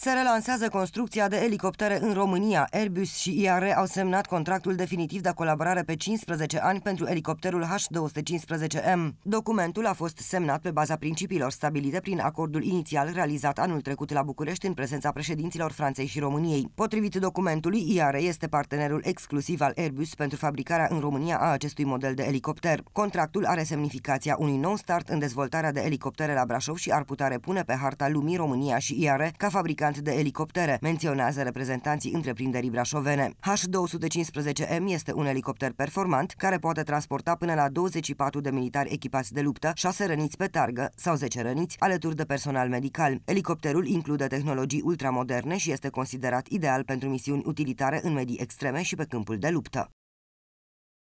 Se relansează construcția de elicoptere în România. Airbus și IAR au semnat contractul definitiv de colaborare pe 15 ani pentru elicopterul H215M. Documentul a fost semnat pe baza principiilor stabilite prin acordul inițial realizat anul trecut la București în prezența președinților Franței și României. Potrivit documentului, IAR este partenerul exclusiv al Airbus pentru fabricarea în România a acestui model de elicopter. Contractul are semnificația unui nou start în dezvoltarea de elicoptere la Brașov și ar putea repune pe harta lumii România și IAR ca fabricant fabricant de elicoptere, menționează reprezentanții întreprinderii brașovene. H215M este un elicopter performant care poate transporta până la 24 de militari echipați de luptă, 6 răniți pe targă sau 10 răniți, alături de personal medical. Elicopterul include tehnologii ultramoderne și este considerat ideal pentru misiuni utilitare în medii extreme și pe câmpul de luptă.